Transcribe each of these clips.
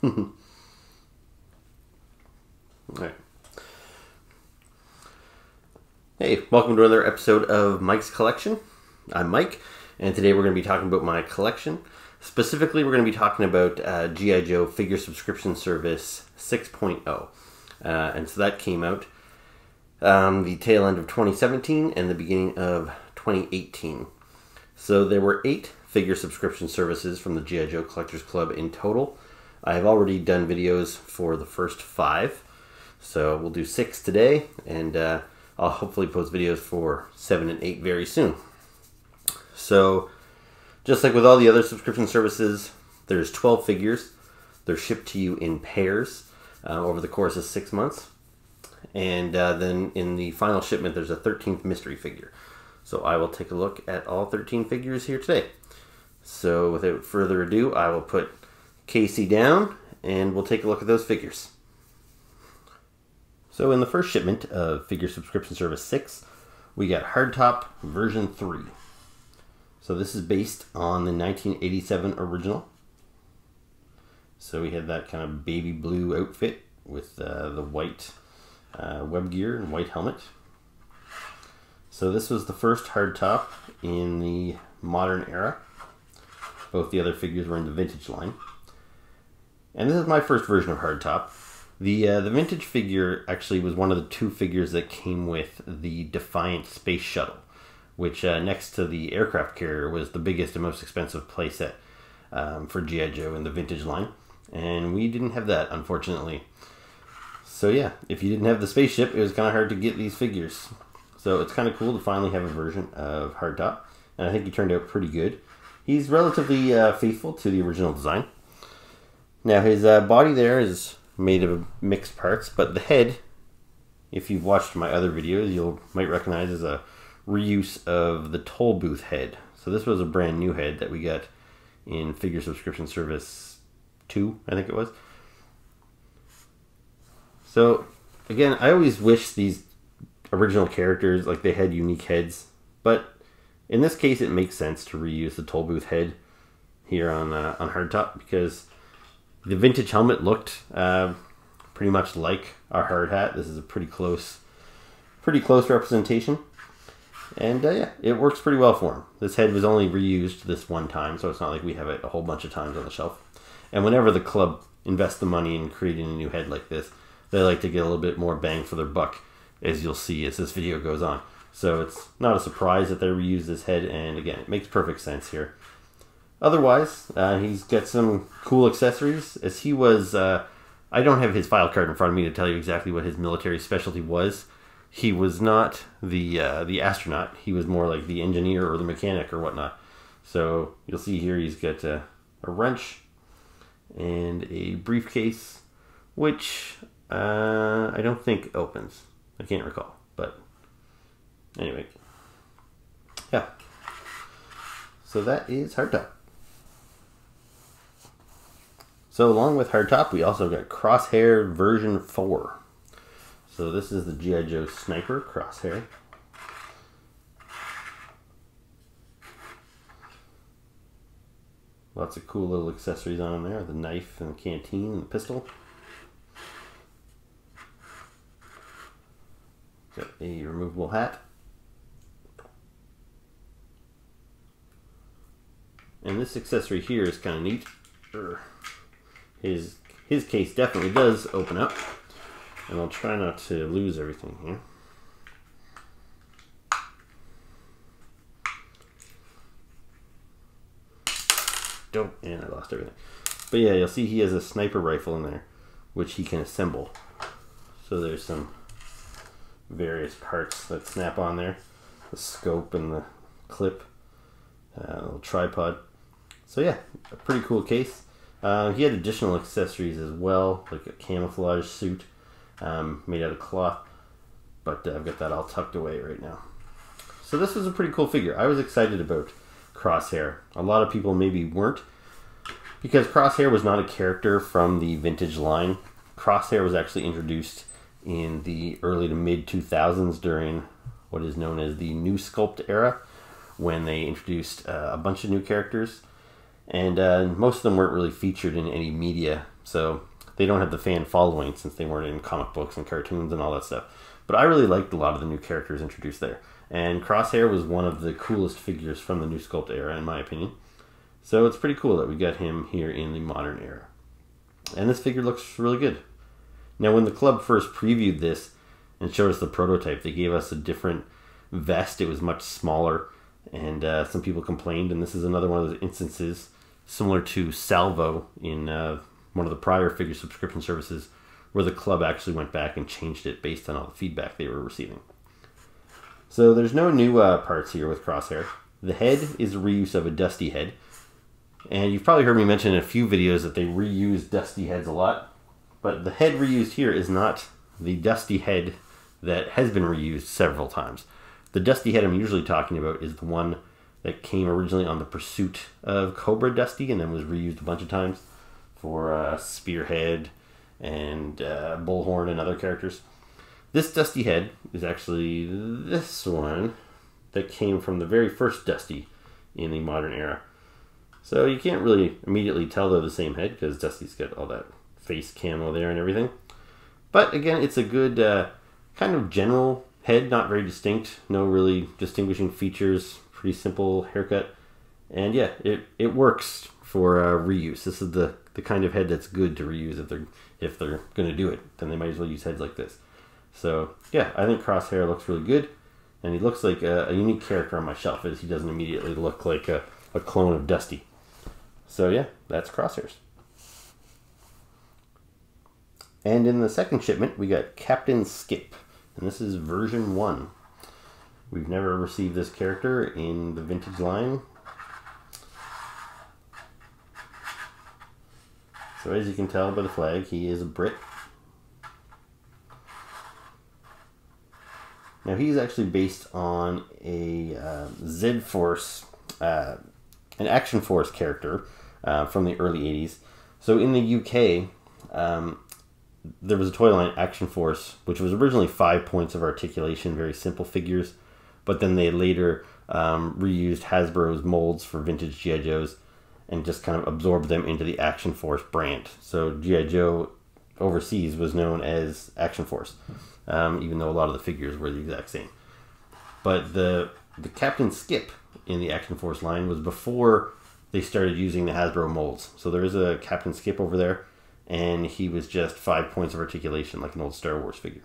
All right. Hey, welcome to another episode of Mike's Collection. I'm Mike, and today we're going to be talking about my collection. Specifically, we're going to be talking about uh, G.I. Joe Figure Subscription Service 6.0. Uh, and so that came out um, the tail end of 2017 and the beginning of 2018. So there were eight figure subscription services from the G.I. Joe Collectors Club in total. I have already done videos for the first five, so we'll do six today, and uh, I'll hopefully post videos for seven and eight very soon. So, just like with all the other subscription services, there's 12 figures. They're shipped to you in pairs uh, over the course of six months. And uh, then in the final shipment, there's a 13th mystery figure. So I will take a look at all 13 figures here today. So without further ado, I will put Casey down and we'll take a look at those figures. So in the first shipment of Figure Subscription Service 6, we got Hardtop version 3. So this is based on the 1987 original. So we had that kind of baby blue outfit with uh, the white uh, web gear and white helmet. So this was the first hardtop in the modern era. Both the other figures were in the vintage line. And this is my first version of hardtop. The uh, the vintage figure actually was one of the two figures that came with the Defiant space shuttle, which uh, next to the aircraft carrier was the biggest and most expensive playset um, for GI Joe in the vintage line, and we didn't have that unfortunately. So yeah, if you didn't have the spaceship, it was kind of hard to get these figures. So it's kind of cool to finally have a version of hardtop, and I think he turned out pretty good. He's relatively uh, faithful to the original design. Now his uh, body there is made of mixed parts, but the head, if you've watched my other videos, you'll might recognize as a reuse of the toll booth head. So this was a brand new head that we got in Figure Subscription Service 2, I think it was. So again, I always wish these original characters like they had unique heads, but in this case it makes sense to reuse the toll booth head here on uh, on hardtop because the vintage helmet looked uh, pretty much like our hard hat. This is a pretty close, pretty close representation, and uh, yeah, it works pretty well for him. This head was only reused this one time, so it's not like we have it a whole bunch of times on the shelf. And whenever the club invests the money in creating a new head like this, they like to get a little bit more bang for their buck, as you'll see as this video goes on. So it's not a surprise that they reuse this head, and again, it makes perfect sense here. Otherwise, uh, he's got some cool accessories. As he was, uh, I don't have his file card in front of me to tell you exactly what his military specialty was. He was not the uh, the astronaut. He was more like the engineer or the mechanic or whatnot. So you'll see here he's got a, a wrench and a briefcase, which uh, I don't think opens. I can't recall, but anyway, yeah. So that is hard hardtop. So along with hardtop, we also got Crosshair version 4. So this is the G.I. Joe Sniper Crosshair. Lots of cool little accessories on there. The knife and the canteen and the pistol. Got a removable hat. And this accessory here is kind of neat his his case definitely does open up. And I'll try not to lose everything here. Don't, and I lost everything. But yeah, you'll see he has a sniper rifle in there, which he can assemble. So there's some various parts that snap on there. The scope and the clip, uh, little tripod. So yeah, a pretty cool case. Uh, he had additional accessories as well, like a camouflage suit um, made out of cloth, but uh, I've got that all tucked away right now. So this was a pretty cool figure. I was excited about Crosshair. A lot of people maybe weren't, because Crosshair was not a character from the vintage line. Crosshair was actually introduced in the early to mid 2000s during what is known as the New Sculpt era, when they introduced uh, a bunch of new characters and uh, most of them weren't really featured in any media So they don't have the fan following since they weren't in comic books and cartoons and all that stuff. But I really liked a lot of the new characters introduced there. And Crosshair was one of the coolest figures from the new sculpt era, in my opinion. So it's pretty cool that we got him here in the modern era. And this figure looks really good. Now, when the club first previewed this and showed us the prototype, they gave us a different vest. It was much smaller, and uh, some people complained. And this is another one of those instances, similar to Salvo in uh, one of the prior figure subscription services, where the club actually went back and changed it based on all the feedback they were receiving. So there's no new uh, parts here with Crosshair. The head is a reuse of a Dusty head. And you've probably heard me mention in a few videos that they reuse Dusty heads a lot. But the head reused here is not the Dusty head that has been reused several times. The Dusty head I'm usually talking about is the one that came originally on the Pursuit of Cobra Dusty and then was reused a bunch of times for uh, Spearhead and uh, Bullhorn and other characters. This Dusty head is actually this one that came from the very first Dusty in the modern era. So you can't really immediately tell they're the same head because Dusty's got all that face camo there and everything. But again, it's a good uh, kind of general head, not very distinct, no really distinguishing features, pretty simple haircut. And yeah, it, it works for uh, reuse. This is the, the kind of head that's good to reuse if they're if they're going to do it. Then they might as well use heads like this. So yeah, I think Crosshair looks really good, and he looks like a, a unique character on my shelf. As he doesn't immediately look like a, a clone of Dusty. So yeah, that's Crosshairs. And in the second shipment, we got Captain Skip, and this is version one. We've never received this character in the vintage line. So as you can tell by the flag, he is a Brit. Now he's actually based on a uh, Z Force, uh, an Action Force character uh, from the early 80s. So in the UK, um, there was a toy line, Action Force, which was originally five points of articulation, very simple figures, but then they later um, reused Hasbro's molds for vintage G.I. Joes and just kind of absorbed them into the Action Force brand. So G.I. Joe overseas was known as Action Force, um, even though a lot of the figures were the exact same. But the the Captain Skip in the Action Force line was before they started using the Hasbro molds. So there is a Captain Skip over there, and he was just five points of articulation, like an old Star Wars figure.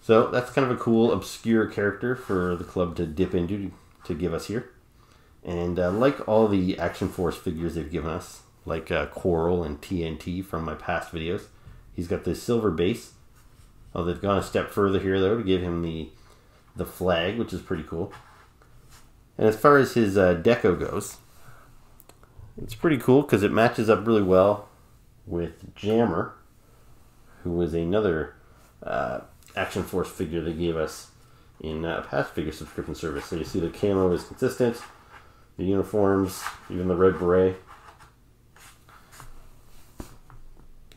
So that's kind of a cool, obscure character for the club to dip into to give us here. And uh, like all the Action Force figures they've given us, like uh, Quarrel and TNT from my past videos, he's got this silver base. Oh, they've gone a step further here though to give him the the flag, which is pretty cool. And as far as his uh, deco goes, it's pretty cool because it matches up really well with Jammer, who was another uh, Action Force figure they gave us in uh, past figure subscription service. So you see the camo is consistent, the uniforms, even the red beret.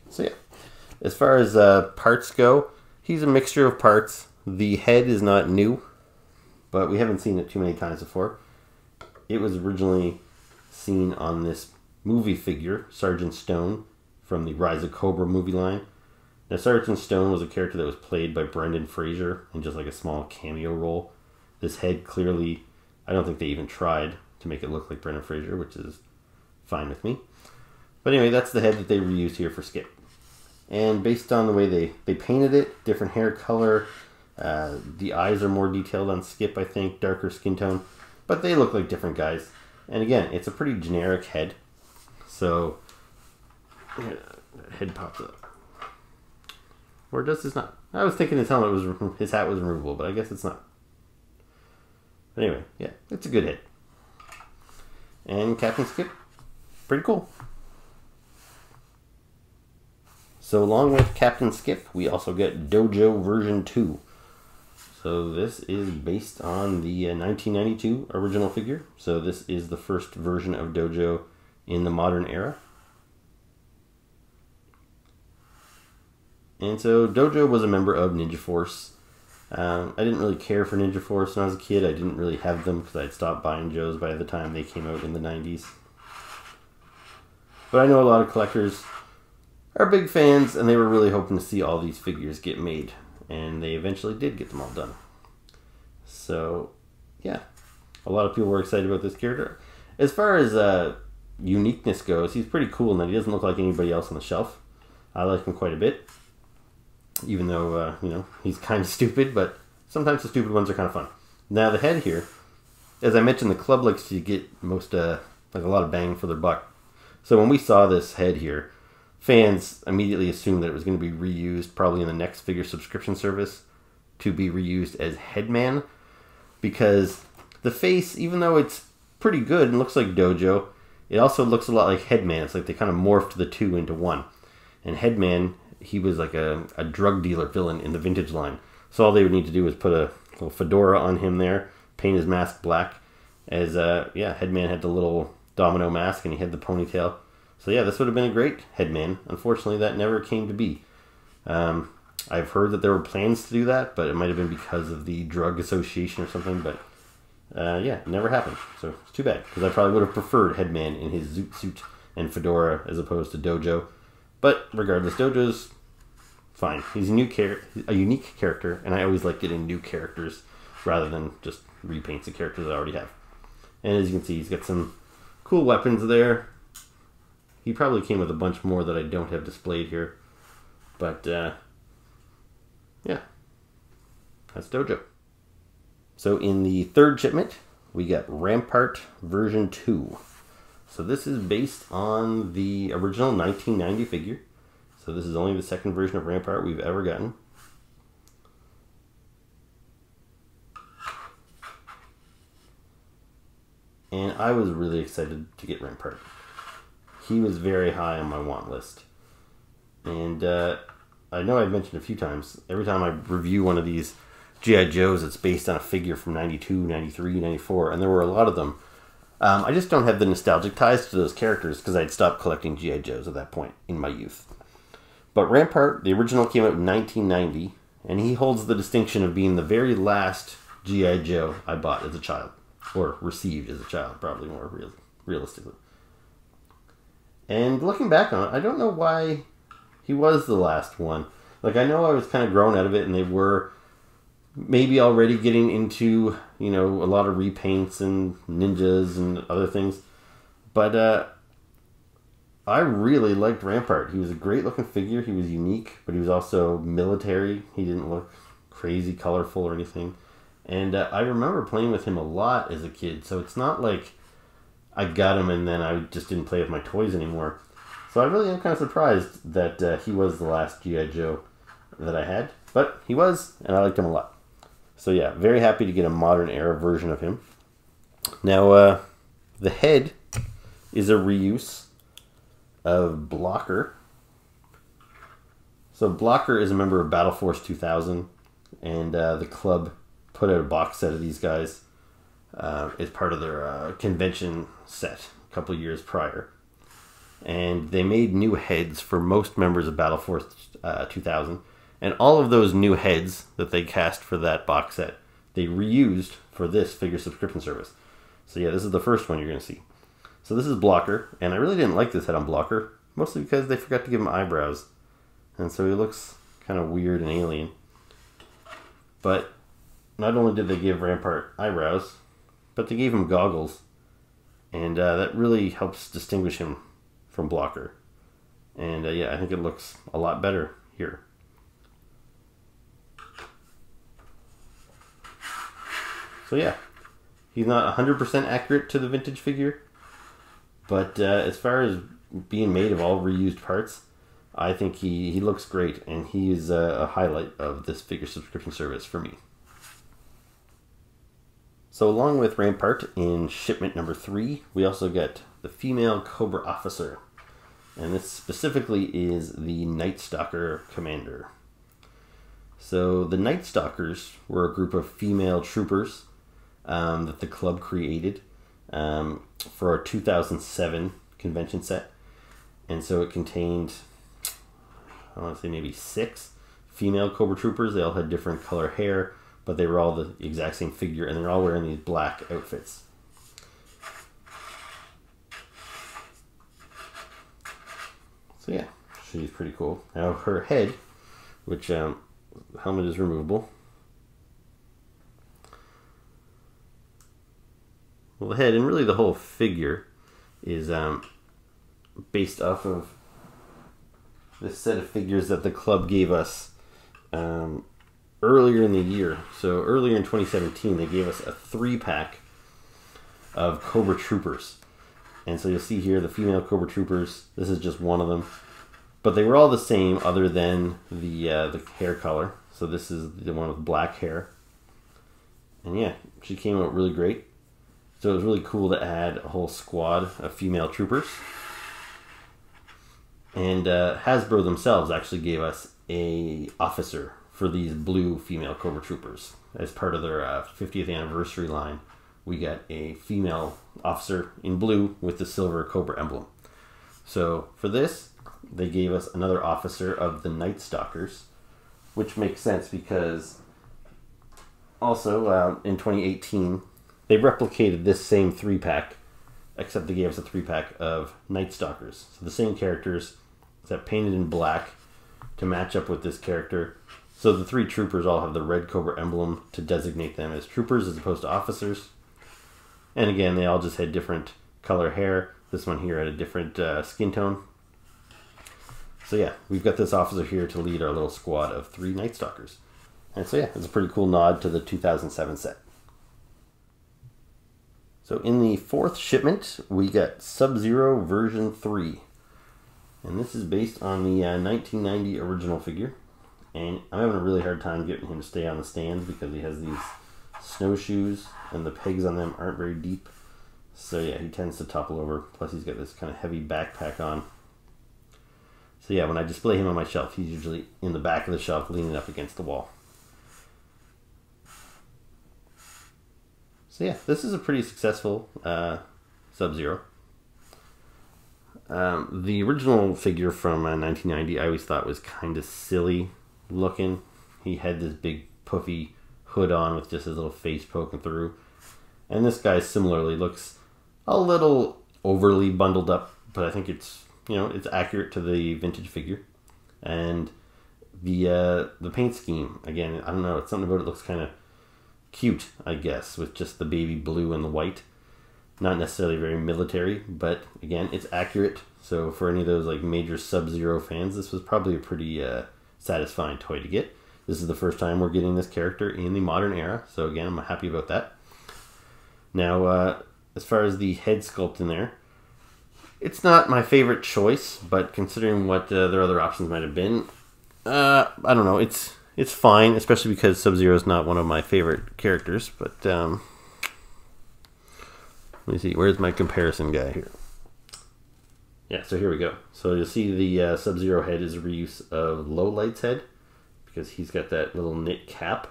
So yeah, as far as uh, parts go, he's a mixture of parts. The head is not new, but we haven't seen it too many times before. It was originally seen on this movie figure, Sergeant Stone, from the Rise of Cobra movie line. Now, Sergeant Stone was a character that was played by Brendan Fraser in just like a small cameo role. This head clearly, I don't think they even tried to make it look like Brendan Fraser, which is fine with me. But anyway, that's the head that they reused here for Skip. And based on the way they, they painted it, different hair color, uh, the eyes are more detailed on Skip, I think, darker skin tone, but they look like different guys. And again, it's a pretty generic head. So, yeah, head pops up. Or does this not? I was thinking his helmet was, his hat was removable, but I guess it's not. Anyway, yeah, it's a good hit. And Captain Skip, pretty cool. So along with Captain Skip, we also get Dojo version 2. So this is based on the uh, 1992 original figure. So this is the first version of Dojo in the modern era. And so Dojo was a member of Ninja Force. Um, I didn't really care for Ninja Force when I was a kid. I didn't really have them because I'd stopped buying Joes by the time they came out in the 90s. But I know a lot of collectors are big fans, and they were really hoping to see all these figures get made, and they eventually did get them all done. So, yeah, a lot of people were excited about this character. As far as uh, uniqueness goes, he's pretty cool that he doesn't look like anybody else on the shelf. I like him quite a bit, even though uh, you know he's kind of stupid, but sometimes the stupid ones are kind of fun. Now the head here, as I mentioned, the club likes to get most uh, like a lot of bang for their buck. So when we saw this head here, fans immediately assumed that it was going to be reused, probably in the next figure subscription service, to be reused as Headman, because the face, even though it's pretty good and looks like Dojo, it also looks a lot like Headman. It's like they kind of morphed the two into one. And Headman, he was like a, a drug dealer villain in the vintage line. So all they would need to do was put a little fedora on him there, paint his mask black. As uh, yeah, Headman had the little domino mask and he had the ponytail. So yeah, this would have been a great Headman. Unfortunately, that never came to be. Um, I've heard that there were plans to do that, but it might have been because of the drug association or something. But uh, yeah, never happened. So it's too bad because I probably would have preferred Headman in his zoot suit and fedora as opposed to Dojo. But regardless, Dojo's fine. He's a new char- a unique character, and I always like getting new characters rather than just repaints of characters I already have. And as you can see, he's got some cool weapons there. He probably came with a bunch more that I don't have displayed here. But, uh, yeah. That's Dojo. So in the third shipment, we got Rampart version 2. So this is based on the original 1990 figure. So this is only the second version of Rampart we've ever gotten. And I was really excited to get Rampart. He was very high on my want list. And uh, I know I've mentioned a few times, every time I review one of these G.I. Joes, it's based on a figure from 92, 93, 94, and there were a lot of them. Um, I just don't have the nostalgic ties to those characters because I'd stopped collecting G.I. Joes at that point in my youth. But Rampart, the original came out in 1990, and he holds the distinction of being the very last G.I. Joe I bought as a child, or received as a child, probably more real, realistically. And looking back on it, I don't know why he was the last one. Like, I know I was kind of grown out of it, and they were maybe already getting into, you know, a lot of repaints and ninjas and other things. But, uh, I really liked Rampart. He was a great looking figure. He was unique, but he was also military. He didn't look crazy colorful or anything. And uh, I remember playing with him a lot as a kid. So it's not like I got him and then I just didn't play with my toys anymore. So I really am kind of surprised that uh, he was the last G.I. Joe that I had. But he was, and I liked him a lot. So yeah, very happy to get a modern era version of him. Now, uh, the head is a reuse of Blocker. So Blocker is a member of Battle Force 2000, and uh, the club put out a box set of these guys uh, as part of their uh, convention set a couple years prior. And they made new heads for most members of Battle Force uh, 2000, and all of those new heads that they cast for that box set, they reused for this figure subscription service. So yeah, this is the first one you're going to see. So this is Blocker, and I really didn't like this head on Blocker, mostly because they forgot to give him eyebrows. And so he looks kind of weird and alien. But not only did they give Rampart eyebrows, but they gave him goggles. And uh, that really helps distinguish him from Blocker. And uh, yeah, I think it looks a lot better here. So yeah, he's not 100% accurate to the vintage figure, but uh, as far as being made of all reused parts, I think he, he looks great, and he is a, a highlight of this figure subscription service for me. So along with Rampart in shipment number three, we also get the female Cobra officer. And this specifically is the Night Stalker commander. So the Night Stalkers were a group of female troopers um, that the club created um, for our 2007 convention set. And so it contained, I want to say maybe six female Cobra Troopers. They all had different color hair, but they were all the exact same figure, and they're all wearing these black outfits. So yeah, She's pretty cool. Now her head, which um, helmet is removable. Well, head and really the whole figure is um, based off of this set of figures that the club gave us um, earlier in the year. So earlier in 2017, they gave us a three pack of Cobra Troopers. And so you'll see here the female Cobra Troopers. This is just one of them. But they were all the same other than the, uh, the hair color. So this is the one with black hair. And yeah, she came out really great. So it was really cool to add a whole squad of female troopers. And uh, Hasbro themselves actually gave us a officer for these blue female Cobra Troopers as part of their uh, 50th anniversary line. We got a female officer in blue with the silver Cobra emblem. So for this, they gave us another officer of the Night Stalkers, which makes sense because also uh, in 2018 they replicated this same three pack, except they gave us a three pack of Night Stalkers. So the same characters, except painted in black to match up with this character. So the three troopers all have the red Cobra emblem to designate them as troopers as opposed to officers. And again, they all just had different color hair. This one here had a different uh, skin tone. So yeah, we've got this officer here to lead our little squad of three Night Stalkers. And so yeah, it's a pretty cool nod to the 2007 set. So in the fourth shipment, we got Sub-Zero version 3. And this is based on the uh, 1990 original figure. And I'm having a really hard time getting him to stay on the stands because he has these snowshoes and the pegs on them aren't very deep. So yeah, he tends to topple over. Plus he's got this kind of heavy backpack on. So yeah, when I display him on my shelf, he's usually in the back of the shelf leaning up against the wall. So yeah, this is a pretty successful uh, Sub-Zero. Um, the original figure from uh, 1990 I always thought was kind of silly looking. He had this big puffy hood on with just his little face poking through. And this guy similarly looks a little overly bundled up, but I think it's you know it's accurate to the vintage figure. And the uh, the paint scheme again, I don't know, it's something about it looks kind of cute, I guess, with just the baby blue and the white. Not necessarily very military, but again, it's accurate. So for any of those like major Sub-Zero fans, this was probably a pretty uh, satisfying toy to get. This is the first time we're getting this character in the modern era, so again, I'm happy about that. Now, uh, as far as the head sculpt in there, it's not my favorite choice, but considering what uh, their other options might have been, uh, I don't know. It's it's fine, especially because Sub Zero is not one of my favorite characters. But um, let me see, where's my comparison guy here? Yeah, so here we go. So you'll see the uh, Sub Zero head is a reuse of Lowlight's head because he's got that little knit cap,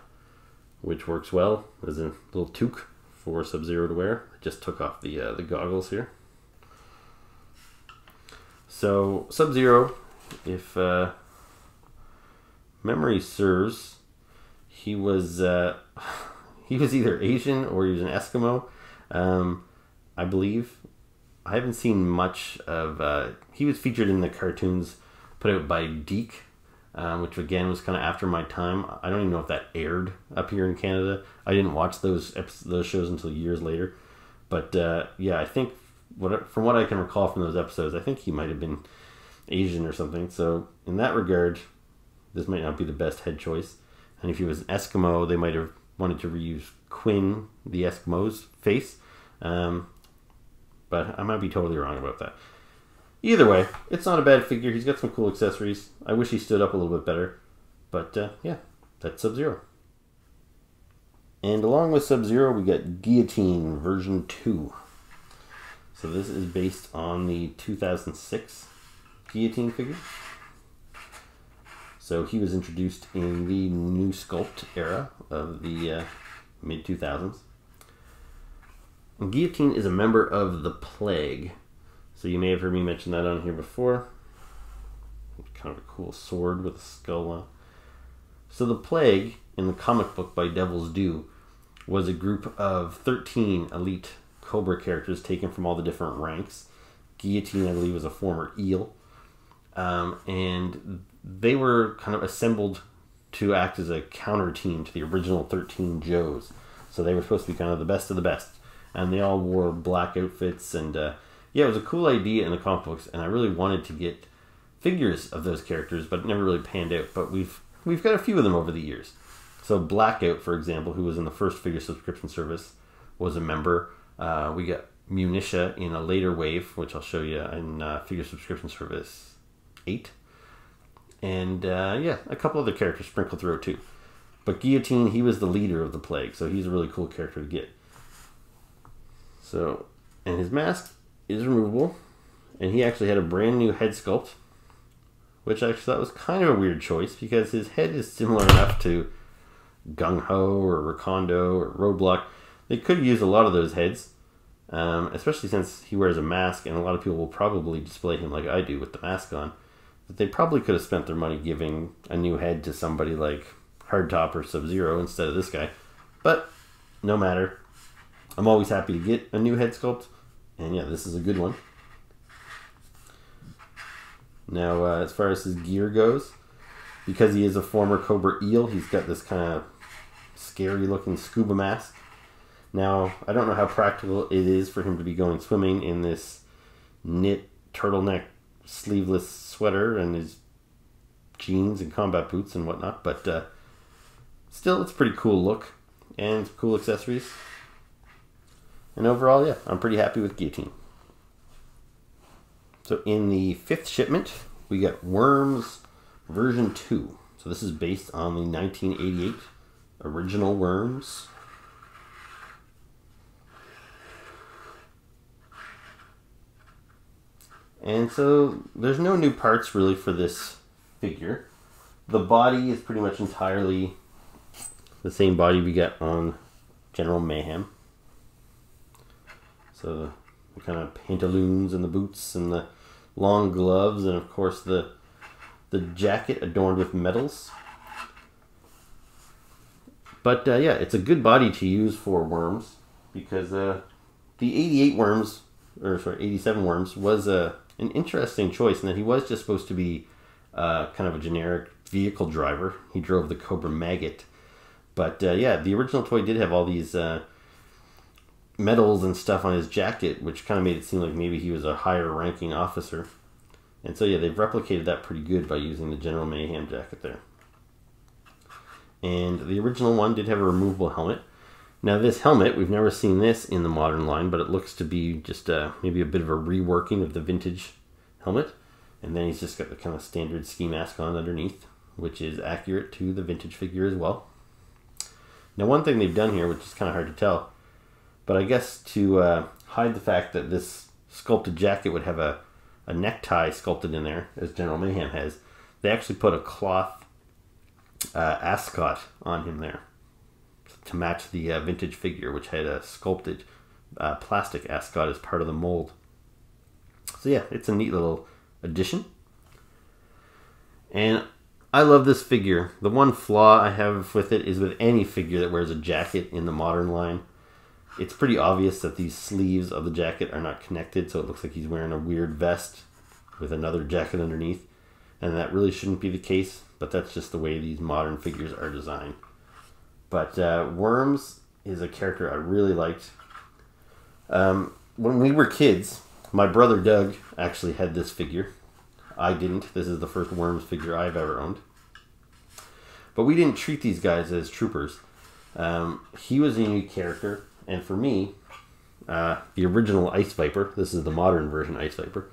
which works well as a little toque for Sub Zero to wear. I just took off the uh, the goggles here. So Sub Zero, if uh, memory serves, he was uh, he was either Asian or he was an Eskimo, um, I believe. I haven't seen much of. Uh, he was featured in the cartoons put out by DiC, um, which again was kind of after my time. I don't even know if that aired up here in Canada. I didn't watch those those shows until years later. But uh, yeah, I think what from what I can recall from those episodes, I think he might have been Asian or something. So in that regard, this might not be the best head choice. And if he was an Eskimo, they might have wanted to reuse Quinn, the Eskimo's face. Um, but I might be totally wrong about that. Either way, it's not a bad figure. He's got some cool accessories. I wish he stood up a little bit better. But uh, yeah, that's Sub Zero. And along with Sub Zero, we got Guillotine version 2. So this is based on the 2006 Guillotine figure. So he was introduced in the new sculpt era of the uh, mid 2000s. Guillotine is a member of the Plague. So you may have heard me mention that on here before. Kind of a cool sword with a skull on. So the Plague in the comic book by Devil's Due was a group of 13 elite Cobra characters taken from all the different ranks. Guillotine, I believe, was a former eel. um, and they were kind of assembled to act as a counter team to the original 13 Joes. So they were supposed to be kind of the best of the best. And they all wore black outfits. And uh, yeah, it was a cool idea in the comic books. And I really wanted to get figures of those characters, but it never really panned out. But we've we've got a few of them over the years. So Blackout, for example, who was in the first figure subscription service, was a member. Uh, we got Munitia in a later wave, which I'll show you in uh, figure subscription service eight and uh, yeah, a couple other characters sprinkled through too. But Guillotine, he was the leader of the plague, so he's a really cool character to get. So, and his mask is removable, and he actually had a brand new head sculpt, which I thought was kind of a weird choice because his head is similar enough to Gung Ho or Recondo or Roadblock. They could use a lot of those heads, um, especially since he wears a mask, and a lot of people will probably display him like I do with the mask on they probably could have spent their money giving a new head to somebody like Hardtop or Sub Zero instead of this guy. But no matter. I'm always happy to get a new head sculpt. And yeah, this is a good one. Now, uh, as far as his gear goes, because he is a former Cobra Eel, he's got this kind of scary looking scuba mask. Now, I don't know how practical it is for him to be going swimming in this knit turtleneck sleeveless sweater and his jeans and combat boots and whatnot. But uh, still, it's a pretty cool look and cool accessories. And overall, yeah, I'm pretty happy with Guillotine. So in the fifth shipment, we got Worms version 2. So this is based on the 1988 original Worms. And so there's no new parts really for this figure. The body is pretty much entirely the same body we get on General Mayhem. So the kind of pantaloons and the boots and the long gloves and of course the the jacket adorned with medals. But uh, yeah, it's a good body to use for worms because uh, the 88 worms, or sorry, 87 worms was a an interesting choice in that he was just supposed to be uh, kind of a generic vehicle driver. He drove the Cobra Maggot. But uh, yeah, the original toy did have all these uh, medals and stuff on his jacket, which kind of made it seem like maybe he was a higher ranking officer. And so yeah, they've replicated that pretty good by using the General Mayhem jacket there. And the original one did have a removable helmet. Now this helmet, we've never seen this in the modern line, but it looks to be just uh, maybe a bit of a reworking of the vintage helmet. And then he's just got the kind of standard ski mask on underneath, which is accurate to the vintage figure as well. Now one thing they've done here, which is kind of hard to tell, but I guess to uh, hide the fact that this sculpted jacket would have a, a necktie sculpted in there, as General Mayhem has, they actually put a cloth uh, ascot on him there to match the uh, vintage figure, which had a sculpted uh, plastic ascot as part of the mold. So yeah, it's a neat little addition. And I love this figure. The one flaw I have with it is with any figure that wears a jacket in the modern line. It's pretty obvious that these sleeves of the jacket are not connected, so it looks like he's wearing a weird vest with another jacket underneath. And that really shouldn't be the case, but that's just the way these modern figures are designed. But uh, Worms is a character I really liked. Um, when we were kids, my brother Doug actually had this figure. I didn't. This is the first Worms figure I've ever owned. But we didn't treat these guys as troopers. Um, he was a unique character, and for me, uh, the original Ice Viper, this is the modern version Ice Viper,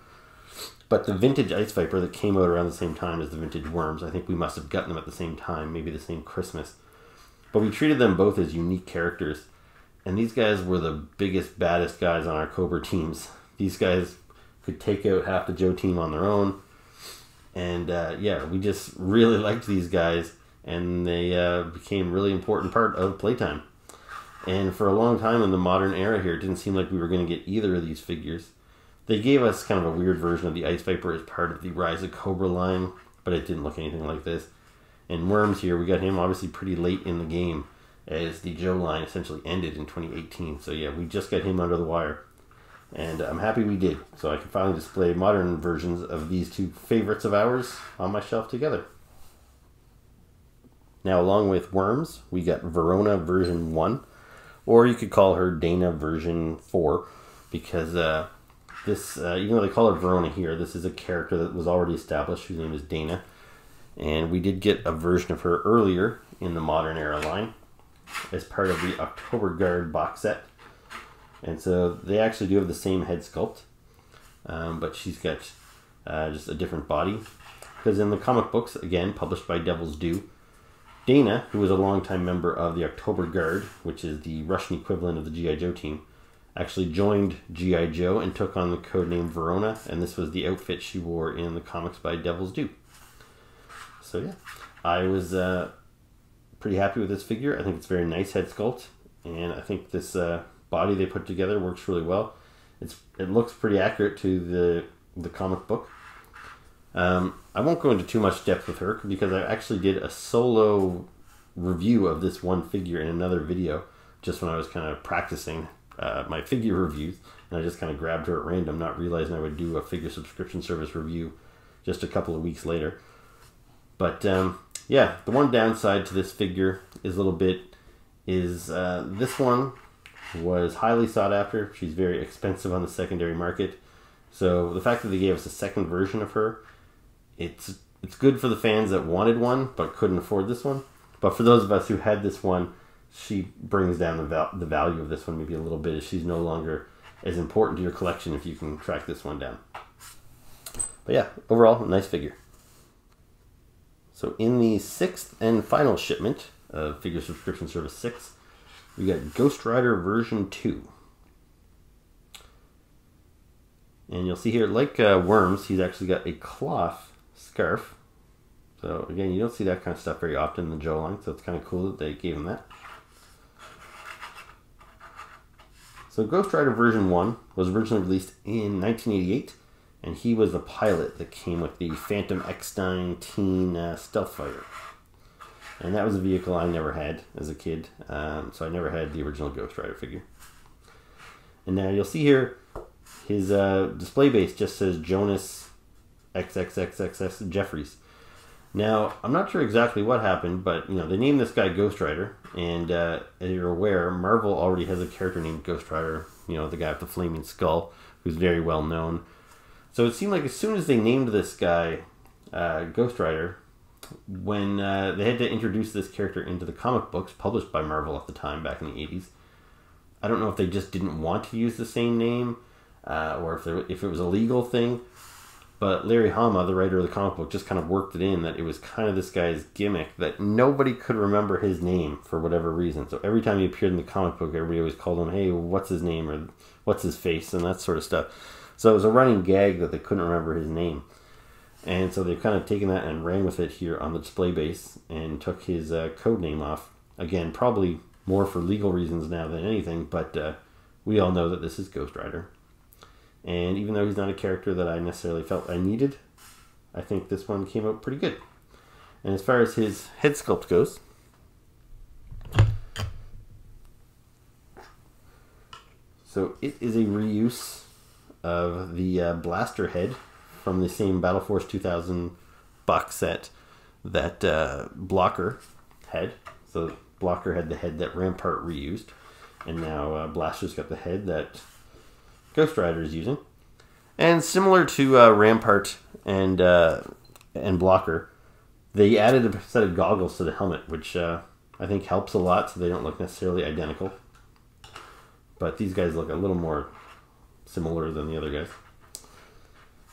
but the vintage Ice Viper that came out around the same time as the vintage Worms, I think we must have gotten them at the same time, maybe the same Christmas. But we treated them both as unique characters. And these guys were the biggest, baddest guys on our Cobra teams. These guys could take out half the Joe team on their own. And uh, yeah, we just really liked these guys. And they uh, became really important part of playtime. And for a long time in the modern era here, it didn't seem like we were going to get either of these figures. They gave us kind of a weird version of the Ice Viper as part of the Rise of Cobra line, but it didn't look anything like this. And Worms here, we got him obviously pretty late in the game as the Joe line essentially ended in 2018. So yeah, we just got him under the wire. And I'm happy we did, so I can finally display modern versions of these two favorites of ours on my shelf together. Now, along with Worms, we got Vorona version 1, or you could call her Dana version 4, because uh, this, uh, even though they call her Vorona here, this is a character that was already established whose name is Dana. And we did get a version of her earlier in the Modern Era line as part of the October Guard box set. And so they actually do have the same head sculpt, um, but she's got uh, just a different body. Because in the comic books, again, published by Devil's Due, Dana, who was a longtime member of the October Guard, which is the Russian equivalent of the G.I. Joe team, actually joined G.I. Joe and took on the codename Vorona, and this was the outfit she wore in the comics by Devil's Due. So, yeah, I was uh, pretty happy with this figure. I think it's very nice head sculpt, and I think this uh, body they put together works really well. It's It looks pretty accurate to the, the comic book. Um, I won't go into too much depth with her because I actually did a solo review of this one figure in another video just when I was kind of practicing uh, my figure reviews, and I just kind of grabbed her at random, not realizing I would do a figure subscription service review just a couple of weeks later. But um, yeah, the one downside to this figure is a little bit is uh, this one was highly sought after. She's very expensive on the secondary market. So the fact that they gave us a second version of her, it's it's good for the fans that wanted one but couldn't afford this one. But for those of us who had this one, she brings down the, val- the value of this one maybe a little bit as she's no longer as important to your collection if you can track this one down. But yeah, overall, nice figure. So in the sixth and final shipment of Figure Subscription Service 6, we got Ghost Rider version 2. And you'll see here, like uh, Worms, he's actually got a cloth scarf. So again, you don't see that kind of stuff very often in the Joe line, so it's kind of cool that they gave him that. So Ghost Rider version 1 was originally released in 1988, and he was the pilot that came with the Phantom X-19 uh, Stealth Fighter. And that was a vehicle I never had as a kid, um, so I never had the original Ghost Rider figure. And now you'll see here, his uh, display base just says Jonas XXXXS Jeffries. Now, I'm not sure exactly what happened, but you know they named this guy Ghost Rider, and uh, as you're aware, Marvel already has a character named Ghost Rider. You know, the guy with the flaming skull, who's very well known. So it seemed like as soon as they named this guy uh, Ghost Rider, when uh, they had to introduce this character into the comic books published by Marvel at the time, back in the '80s, I don't know if they just didn't want to use the same name, uh, or if there, if it was a legal thing. But Larry Hama, the writer of the comic book, just kind of worked it in that it was kind of this guy's gimmick that nobody could remember his name for whatever reason. So every time he appeared in the comic book, everybody always called him, "Hey, what's his name?" or "What's his face?" and that sort of stuff. So it was a running gag that they couldn't remember his name. And so they've kind of taken that and ran with it here on the display base and took his uh, code name off. Again, probably more for legal reasons now than anything, but uh, we all know that this is Ghost Rider. And even though he's not a character that I necessarily felt I needed, I think this one came out pretty good. And as far as his head sculpt goes, so it is a reuse of the uh, blaster head from the same Battle Force 2000 box set that uh, Blocker had. So Blocker had the head that Rampart reused, and now uh, Blaster's got the head that Ghost Rider is using. And similar to uh, Rampart and uh, and Blocker, they added a set of goggles to the helmet, which uh, I think helps a lot, so they don't look necessarily identical. But these guys look a little more similar than the other guys.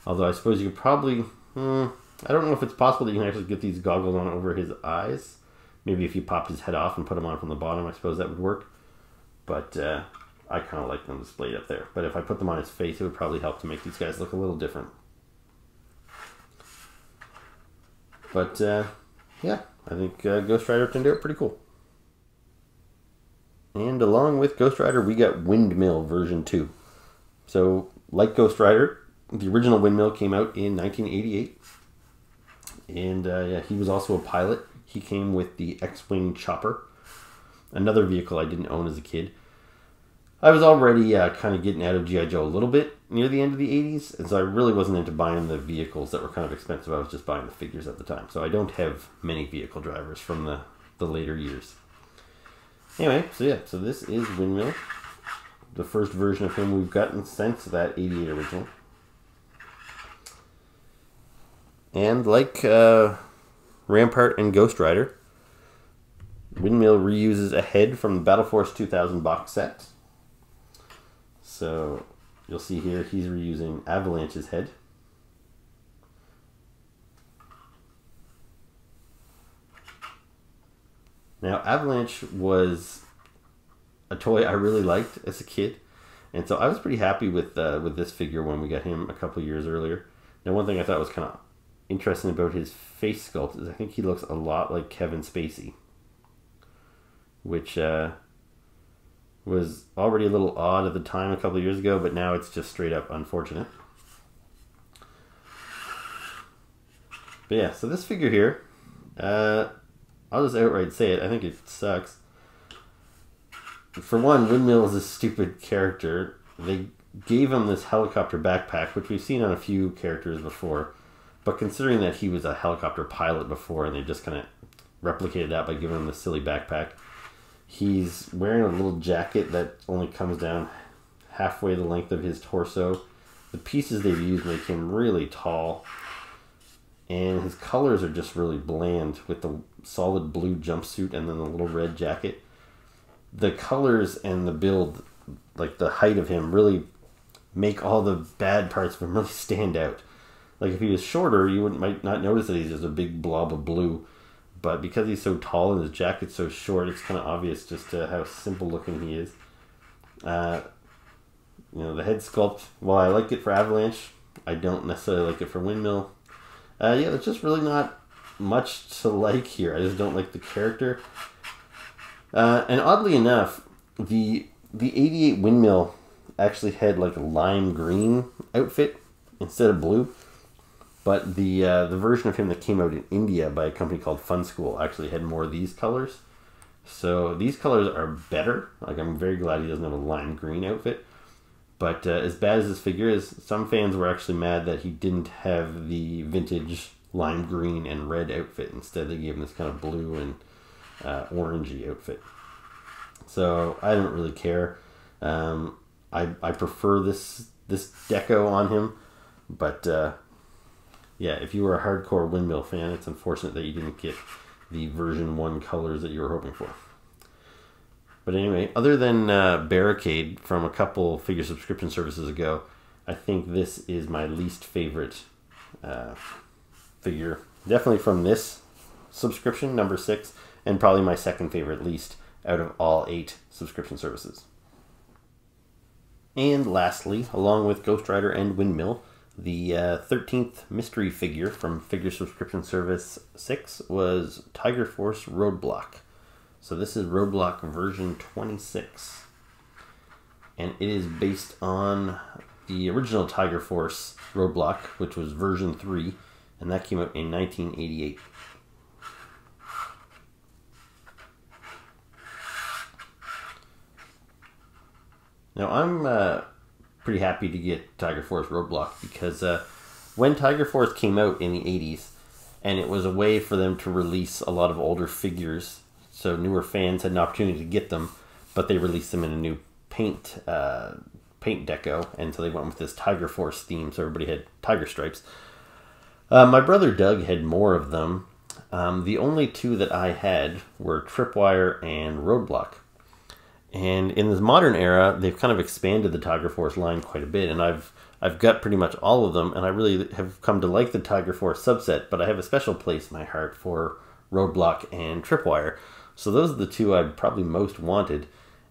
Although I suppose you could probably, hmm, I don't know if it's possible that you can actually get these goggles on over his eyes. Maybe if you popped his head off and put them on from the bottom, I suppose that would work. But uh, I kind of like them displayed up there. But if I put them on his face, it would probably help to make these guys look a little different. But uh, yeah, I think uh, Ghost Rider can do it pretty cool. And along with Ghost Rider, we got Windmill version 2. So, like Ghost Rider, the original Windmill came out in 1988. And uh, yeah, he was also a pilot. He came with the X Wing Chopper, another vehicle I didn't own as a kid. I was already uh, kind of getting out of GI Joe a little bit near the end of the '80s, and so I really wasn't into buying the vehicles that were kind of expensive. I was just buying the figures at the time, so I don't have many vehicle drivers from the the later years. Anyway, so yeah, so this is Windmill, the first version of him we've gotten since that '88 original. And like uh, Rampart and Ghost Rider, Windmill reuses a head from the Battle Force 2000 box set. So you'll see here he's reusing Avalanche's head. Now, Avalanche was a toy I really liked as a kid, and so I was pretty happy with uh, with this figure when we got him a couple years earlier. Now, one thing I thought was kind of interesting about his face sculpt is I think he looks a lot like Kevin Spacey, which uh, was already a little odd at the time a couple years ago, but now it's just straight up unfortunate. But yeah, so this figure here, uh, I'll just outright say it. I think it sucks. For one, Windmill is a stupid character. They gave him this helicopter backpack, which we've seen on a few characters before. But considering that he was a helicopter pilot before and they just kind of replicated that by giving him the silly backpack, he's wearing a little jacket that only comes down halfway the length of his torso. The pieces they've used make him really tall. And his colors are just really bland with the solid blue jumpsuit and then the little red jacket. The colors and the build, like the height of him, really make all the bad parts of him really stand out. Like if he was shorter, you would might not notice that he's just a big blob of blue. But because he's so tall and his jacket's so short, it's kind of obvious just how simple looking he is. Uh, you know, the head sculpt, while I like it for Avalanche, I don't necessarily like it for Windmill. Uh, yeah, there's just really not much to like here. I just don't like the character. Uh, and oddly enough, the the 88 Windmill actually had like a lime green outfit instead of blue. But the uh, the version of him that came out in India by a company called Funskool actually had more of these colors. So these colors are better. Like I'm very glad he doesn't have a lime green outfit. But uh, as bad as this figure is, some fans were actually mad that he didn't have the vintage lime green and red outfit. Instead, they gave him this kind of blue and uh, orangey outfit. So I don't really care. Um, I I prefer this this deco on him, but uh, yeah, if you were a hardcore windmill fan, it's unfortunate that you didn't get the version one colors that you were hoping for. But anyway, other than uh, Barricade from a couple figure subscription services ago, I think this is my least favorite uh, figure. Definitely from this subscription, number six, and probably my second favorite least out of all eight subscription services. And lastly, along with Ghost Rider and Windmill, the uh, 13th mystery figure from Figure Subscription Service 6 was Tiger Force Roadblock. So this is Roadblock version 26. And it is based on the original Tiger Force Roadblock, which was version 3, and that came out in 1988. Now I'm uh, pretty happy to get Tiger Force Roadblock because uh, when Tiger Force came out in the 80s, and it was a way for them to release a lot of older figures, so newer fans had an opportunity to get them, but they released them in a new paint uh, paint deco, and so they went with this Tiger Force theme, so everybody had tiger stripes. Uh, my brother Doug had more of them. Um, the only two that I had were Tripwire and Roadblock. And in this modern era, they've kind of expanded the Tiger Force line quite a bit, and I've I've got pretty much all of them, and I really have come to like the Tiger Force subset. But I have a special place in my heart for Roadblock and Tripwire. So those are the two I probably most wanted,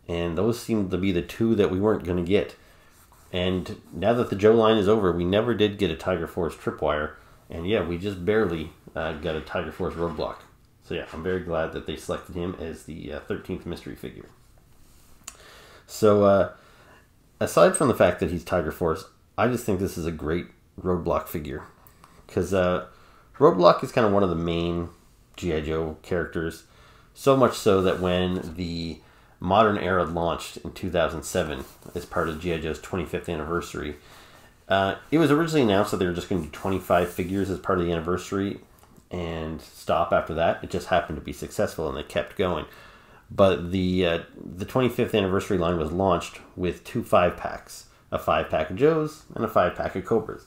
and those seem to be the two that we weren't going to get. And now that the Joe line is over, we never did get a Tiger Force Tripwire, and yeah, we just barely uh, got a Tiger Force Roadblock. So yeah, I'm very glad that they selected him as the uh, 13th mystery figure. So, uh, aside from the fact that he's Tiger Force, I just think this is a great Roadblock figure. Because uh, Roadblock is kind of one of the main G.I. Joe characters. So much so that when the Modern Era launched in 2007 as part of G.I. Joe's 25th anniversary. Uh, it was originally announced that they were just going to do 25 figures as part of the anniversary and stop after that. It just happened to be successful and they kept going. But the uh, the 25th anniversary line was launched with two five packs a five pack of Joes and a five pack of Cobras.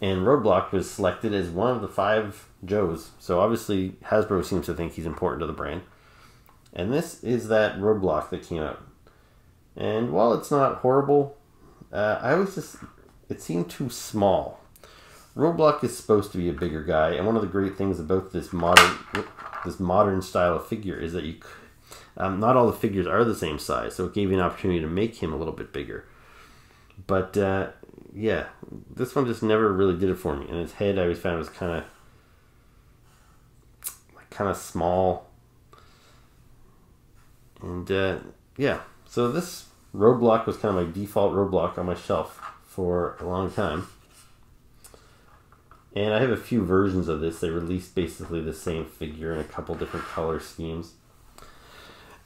And Roadblock was selected as one of the five Joes. So obviously, Hasbro seems to think he's important to the brand. And this is that Roadblock that came out. And while it's not horrible, uh, I always just it seemed too small. Roadblock is supposed to be a bigger guy, and one of the great things about this modern this modern style of figure is that you um, not all the figures are the same size, so it gave you an opportunity to make him a little bit bigger. But uh, yeah, this one just never really did it for me, and his head I always found was kind of kind of small, and uh, yeah. So this roadblock was kind of my default roadblock on my shelf for a long time. And I have a few versions of this. They released basically the same figure in a couple different color schemes.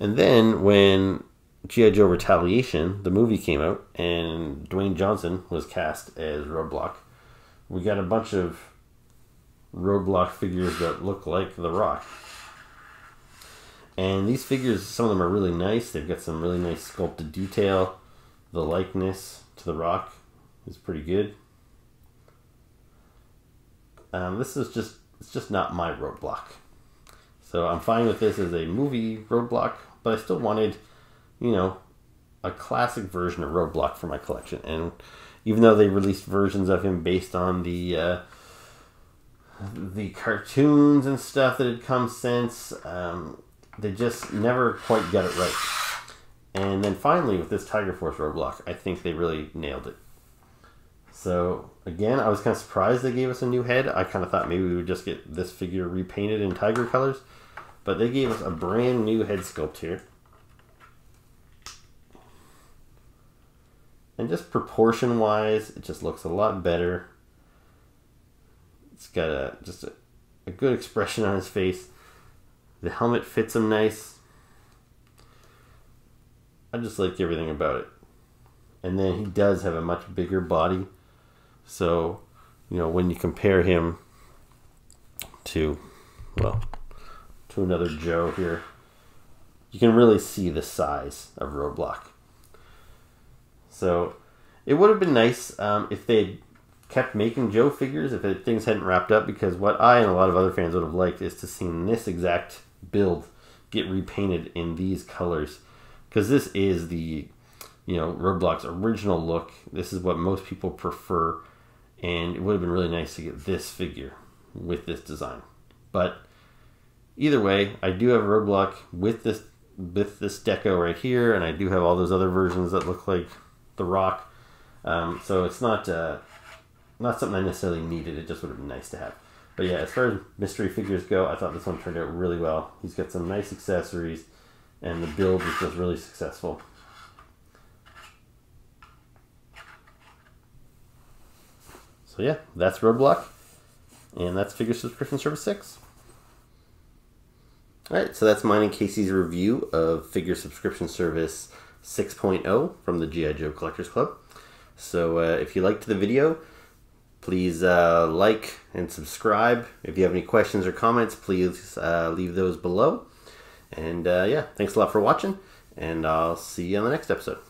And then when G.I. Joe Retaliation, the movie came out, and Dwayne Johnson was cast as Roadblock, we got a bunch of Roadblock figures that look like The Rock. And these figures, some of them are really nice. They've got some really nice sculpted detail. The likeness to The Rock is pretty good. Um, this is just it's just not my roadblock. So I'm fine with this as a movie roadblock, but I still wanted, you know, a classic version of Roadblock for my collection. And even though they released versions of him based on the uh, the cartoons and stuff that had come since, um, they just never quite got it right. And then finally, with this Tiger Force Roadblock, I think they really nailed it. So again, I was kind of surprised they gave us a new head. I kind of thought maybe we would just get this figure repainted in tiger colors, but they gave us a brand new head sculpt here. And just proportion wise, it just looks a lot better. It's got a just a, a good expression on his face. The helmet fits him nice. I just like everything about it. And then he does have a much bigger body so, you know, when you compare him to, well, to another Joe here, you can really see the size of Roadblock. So, it would have been nice um, if they kept making Joe figures, if it, things hadn't wrapped up, because what I and a lot of other fans would have liked is to see this exact build get repainted in these colors. Because this is the, you know, Roadblock's original look. This is what most people prefer and it would have been really nice to get this figure with this design. But either way, I do have roadblock with this with this deco right here, and I do have all those other versions that look like the Rock. Um, so it's not uh, not something I necessarily needed. It just would have been nice to have. But yeah, as far as mystery figures go, I thought this one turned out really well. He's got some nice accessories, and the build was just really successful. So yeah, that's Roadblock, and that's Figure Subscription Service 6. Alright, so that's mine and Casey's review of Figure Subscription Service 6.0 from the G.I. Joe Collectors Club. So uh, if you liked the video, please uh, like and subscribe. If you have any questions or comments, please uh, leave those below. And uh, yeah, thanks a lot for watching, and I'll see you on the next episode.